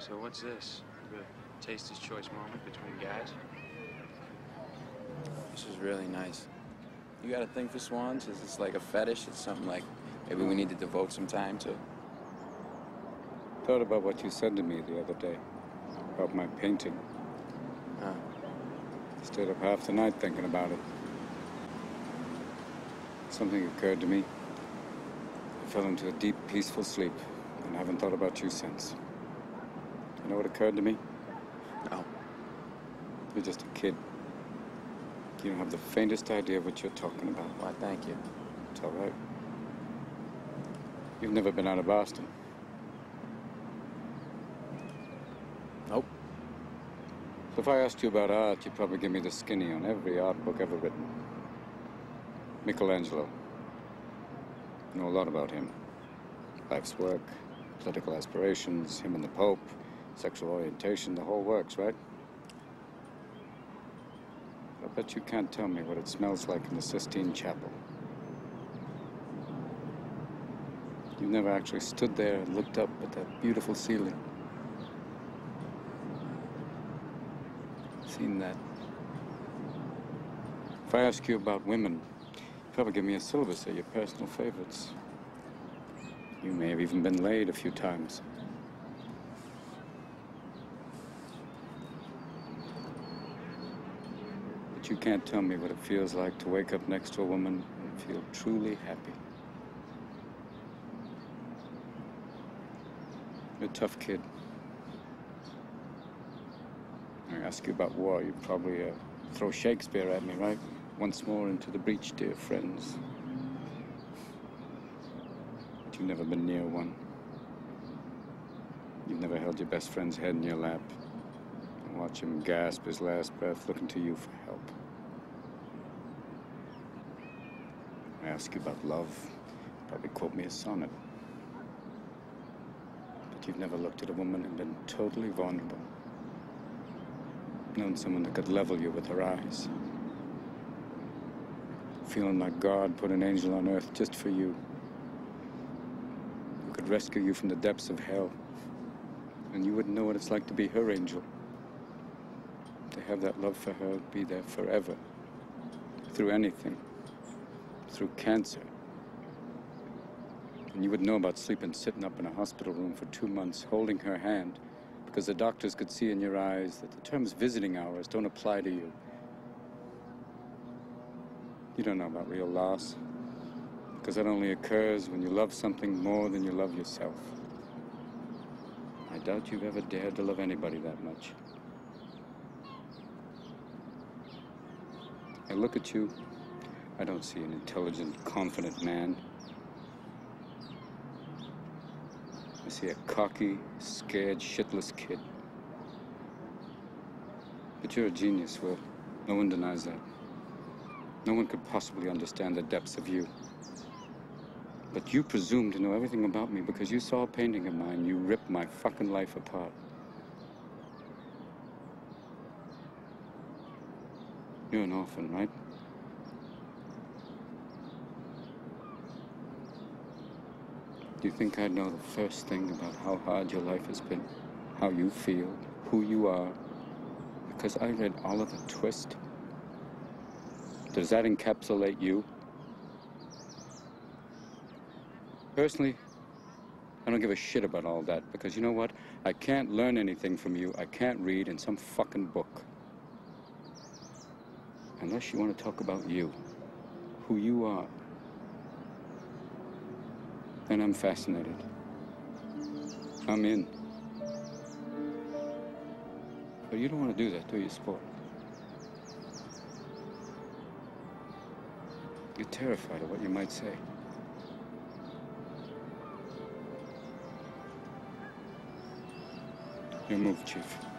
So what's this? A taster's choice moment between guys? This is really nice. You got a thing for swans? Is this like a fetish? It's something like maybe we need to devote some time to. Thought about what you said to me the other day about my painting. Huh. Stayed up half the night thinking about it. Something occurred to me. I fell into a deep, peaceful sleep and haven't thought about you since. You know what occurred to me? No. You're just a kid. You don't have the faintest idea what you're talking about. Why, thank you. It's all right. You've never been out of Boston. Nope. So if I asked you about art, you'd probably give me the skinny on every art book ever written. Michelangelo. know a lot about him. Life's work, political aspirations, him and the Pope, sexual orientation, the whole works, right? I bet you can't tell me what it smells like in the Sistine Chapel. You've never actually stood there and looked up at that beautiful ceiling. Seen that. If I ask you about women, you'd probably give me a syllabus of your personal favorites. You may have even been laid a few times. But you can't tell me what it feels like to wake up next to a woman and feel truly happy. You're a tough kid. I ask you about war, you'd probably uh, throw Shakespeare at me, right? Once more into the breach, dear friends. But you've never been near one. You've never held your best friend's head in your lap and watch him gasp his last breath looking to you for help. I ask you about love, probably quote me a sonnet. But you've never looked at a woman and been totally vulnerable known someone that could level you with her eyes. Feeling like God put an angel on earth just for you. Who could rescue you from the depths of hell. And you wouldn't know what it's like to be her angel. To have that love for her be there forever. Through anything. Through cancer. And you would know about sleeping sitting up in a hospital room for two months, holding her hand because the doctors could see in your eyes that the terms visiting hours don't apply to you. You don't know about real loss, because that only occurs when you love something more than you love yourself. I doubt you've ever dared to love anybody that much. I look at you, I don't see an intelligent, confident man. I see a cocky, scared, shitless kid. But you're a genius, Will. No one denies that. No one could possibly understand the depths of you. But you presume to know everything about me because you saw a painting of mine. You ripped my fucking life apart. You're an orphan, right? Do you think I'd know the first thing about how hard your life has been? How you feel? Who you are? Because I read Oliver Twist. Does that encapsulate you? Personally, I don't give a shit about all that because you know what? I can't learn anything from you. I can't read in some fucking book. Unless you want to talk about you, who you are. Then I'm fascinated. I'm in. But you don't want to do that, do you, Sport? You're terrified of what you might say. Your move, Chief.